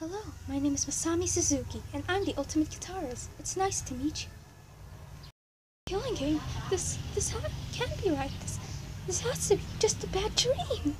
Hello, my name is Masami Suzuki, and I'm the ultimate guitarist. It's nice to meet you. Killing game? This this can't be right. This this has to be just a bad dream.